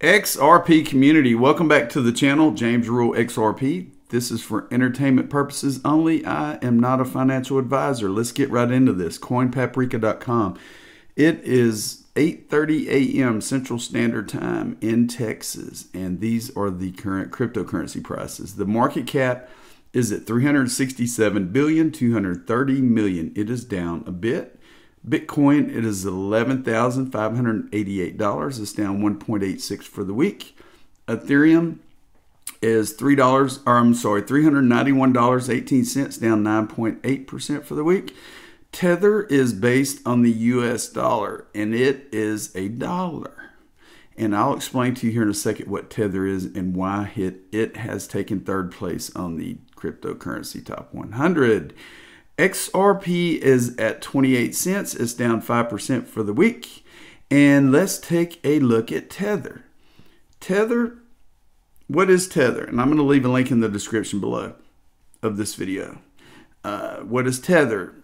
XRP community, welcome back to the channel. James Rule XRP. This is for entertainment purposes only. I am not a financial advisor. Let's get right into this. CoinPaprika.com. It is 8:30 a.m. Central Standard Time in Texas, and these are the current cryptocurrency prices. The market cap is at 367 billion 230 million. It is down a bit. Bitcoin, it is $11,588. It's down 1.86 for the week. Ethereum is $3, or I'm sorry, $391.18, down 9.8% for the week. Tether is based on the US dollar, and it is a dollar. And I'll explain to you here in a second what Tether is and why it, it has taken third place on the cryptocurrency top 100. XRP is at 28 cents. It's down 5% for the week. And let's take a look at Tether. Tether, what is Tether? And I'm going to leave a link in the description below of this video. Uh, what is Tether?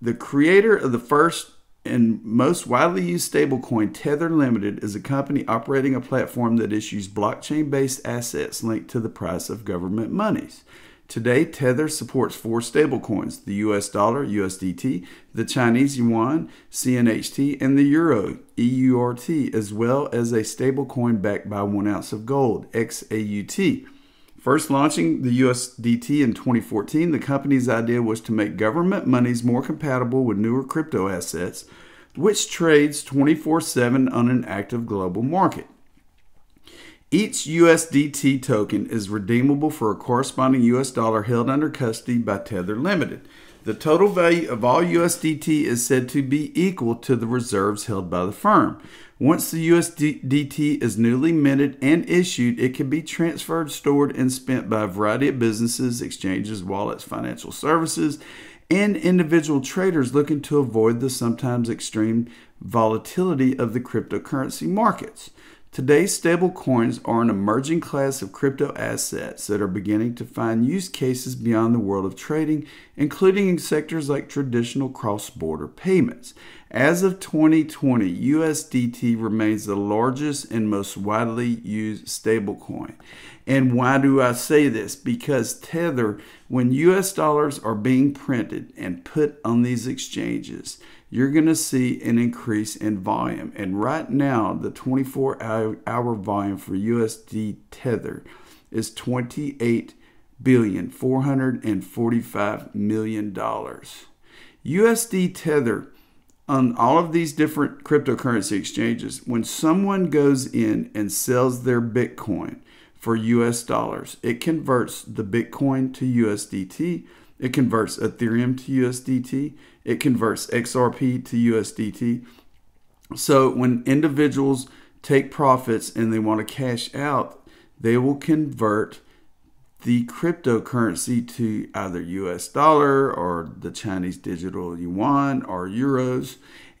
The creator of the first and most widely used stablecoin, Tether Limited, is a company operating a platform that issues blockchain based assets linked to the price of government monies. Today, Tether supports four stablecoins the US dollar, USDT, the Chinese yuan, CNHT, and the euro, EURT, as well as a stablecoin backed by one ounce of gold, XAUT. First launching the USDT in 2014, the company's idea was to make government monies more compatible with newer crypto assets, which trades 24 7 on an active global market. Each USDT token is redeemable for a corresponding US dollar held under custody by Tether Limited. The total value of all USDT is said to be equal to the reserves held by the firm. Once the USDT is newly minted and issued, it can be transferred, stored, and spent by a variety of businesses, exchanges, wallets, financial services, and individual traders looking to avoid the sometimes extreme volatility of the cryptocurrency markets. Today's stable coins are an emerging class of crypto assets that are beginning to find use cases beyond the world of trading, including in sectors like traditional cross border payments. As of 2020, USDT remains the largest and most widely used stablecoin. And why do I say this? Because Tether, when US dollars are being printed and put on these exchanges, you're going to see an increase in volume. And right now, the 24 hour volume for USD Tether is 28 billion 445 million dollars. USD Tether on all of these different cryptocurrency exchanges, when someone goes in and sells their Bitcoin for US dollars, it converts the Bitcoin to USDT it converts Ethereum to USDT. It converts XRP to USDT. So when individuals take profits and they want to cash out, they will convert the cryptocurrency to either US dollar or the Chinese digital yuan or euros.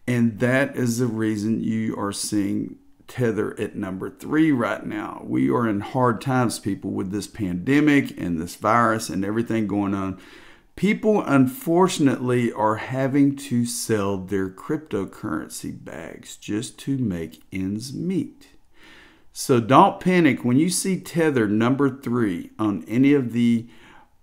And that is the reason you are seeing Tether at number three right now. We are in hard times, people, with this pandemic and this virus and everything going on people unfortunately are having to sell their cryptocurrency bags just to make ends meet. So don't panic when you see Tether number three on any of the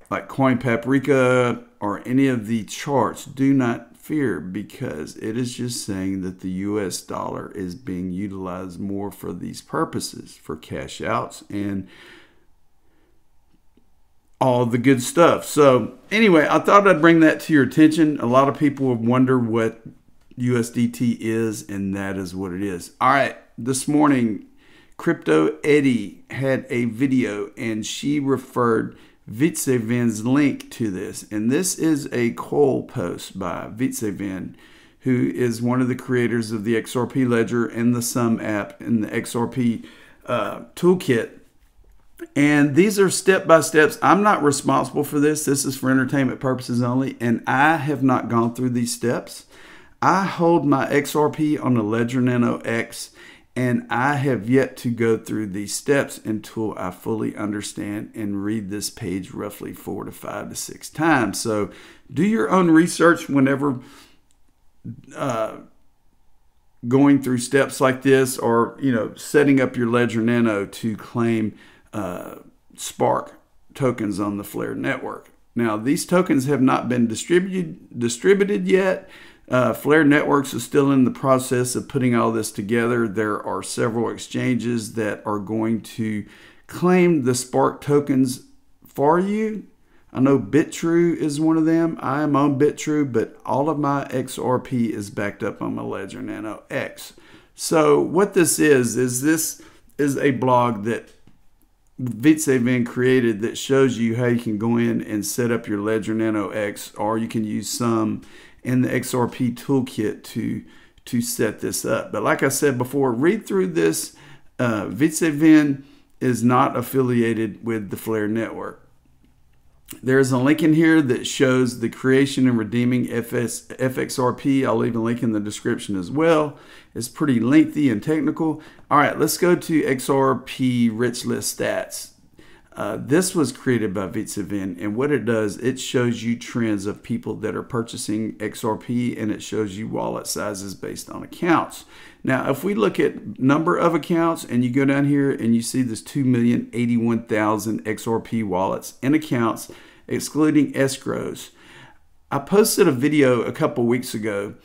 like Coin Paprika or any of the charts. Do not fear because it is just saying that the US dollar is being utilized more for these purposes for cash outs and all the good stuff. So, anyway, I thought I'd bring that to your attention. A lot of people wonder what USDT is, and that is what it is. All right, this morning, Crypto Eri had a video, and she referred Vitzeven's link to this. And this is a Coil post by Vitzeven, who is one of the creators of the XRP Ledger and the XUMM app and the XRP uh, toolkit and these are step by steps. I'm not responsible for this. This is for entertainment purposes only. And I have not gone through these steps. I hold my XRP on the Ledger Nano X, and I have yet to go through these steps until I fully understand and read this page roughly four to five to six times. So do your own research whenever. Uh, going through steps like this or you know setting up your ledger nano to claim uh, spark tokens on the flare network now these tokens have not been distributed distributed yet uh, flare networks is still in the process of putting all this together there are several exchanges that are going to claim the spark tokens for you I know Bitrue is one of them. I am on Bitrue, but all of my XRP is backed up on my Ledger Nano X. So what this is, is this is a blog that Vitseven created that shows you how you can go in and set up your Ledger Nano X, or you can use XUMM in the XRP toolkit to to set this up. But like I said before, read through this. Uh, Vitseven is not affiliated with the Flare network. There's a link in here that shows the creation and redeeming FS, FXRP. I'll leave a link in the description as well. It's pretty lengthy and technical. All right, let's go to XRP Rich List Stats. Uh, this was created by Vitseven, and what it does, it shows you trends of people that are purchasing XRP, and it shows you wallet sizes based on accounts. Now, if we look at number of accounts, and you go down here and you see this 2,081,000 XRP wallets and accounts, excluding escrows. I posted a video a couple weeks ago,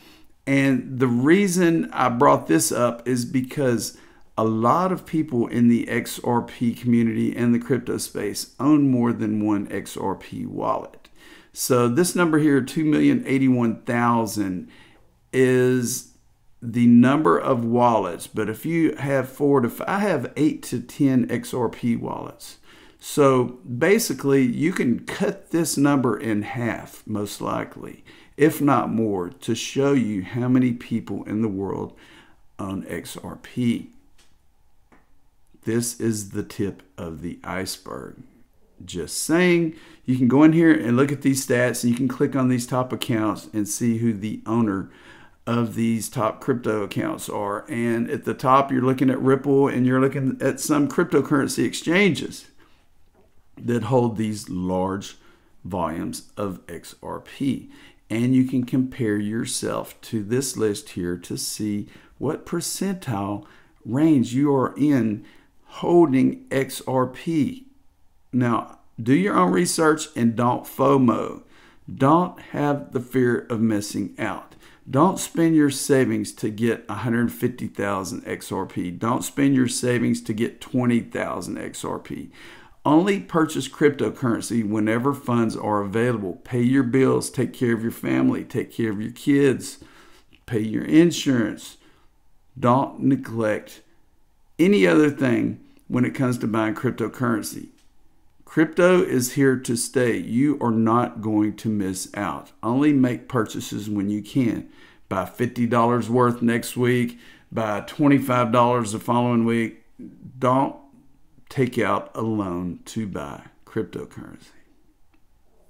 and the reason I brought this up is because a lot of people in the XRP community and the crypto space own more than one XRP wallet. So this number here, 2,081,000, is the number of wallets. But if you have four to five, I have eight to 10 XRP wallets. So basically, you can cut this number in half, most likely, if not more, to show you how many people in the world own XRP. This is the tip of the iceberg. Just saying, you can go in here and look at these stats and you can click on these top accounts and see who the owner of these top crypto accounts are. And at the top, you're looking at Ripple and you're looking at some cryptocurrency exchanges that hold these large volumes of XRP. And you can compare yourself to this list here to see what percentile range you are in holding XRP. Now, do your own research and don't FOMO. Don't have the fear of missing out. Don't spend your savings to get 150,000 XRP. Don't spend your savings to get 20,000 XRP. Only purchase cryptocurrency whenever funds are available. Pay your bills, take care of your family, take care of your kids, pay your insurance. Don't neglect any other thing when it comes to buying cryptocurrency. Crypto is here to stay. You are not going to miss out. Only make purchases when you can. Buy $50 worth next week, buy $25 the following week. Don't take out a loan to buy cryptocurrency.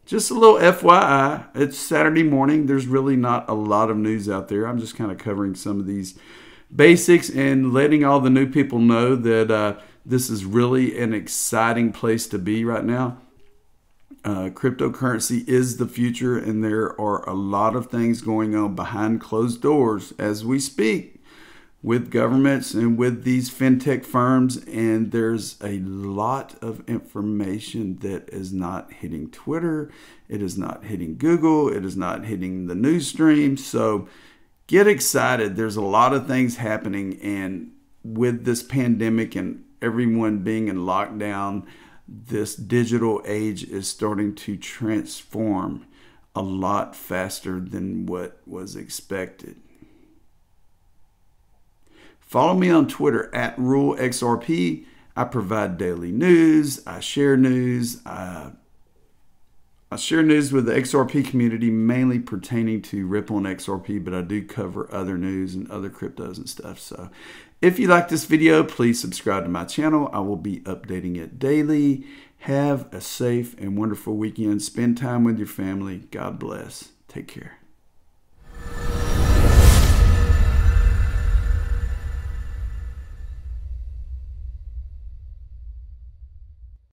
Just a little FYI, it's Saturday morning. There's really not a lot of news out there. I'm just kind of covering some of these basics and letting all the new people know that uh, this is really an exciting place to be right now. Uh, cryptocurrency is the future, and there are a lot of things going on behind closed doors as we speak with governments and with these fintech firms. And there's a lot of information that is not hitting Twitter, it is not hitting Google, it is not hitting the news stream. So, get excited. There's a lot of things happening, and with this pandemic and everyone being in lockdown, this digital age is starting to transform a lot faster than what was expected. Follow me on Twitter at RuleXRP. I provide daily news, I share news, I I share news with the XRP community, mainly pertaining to Ripple and XRP, but I do cover other news and other cryptos and stuff. So if you like this video, please subscribe to my channel. I will be updating it daily. Have a safe and wonderful weekend. Spend time with your family. God bless. Take care.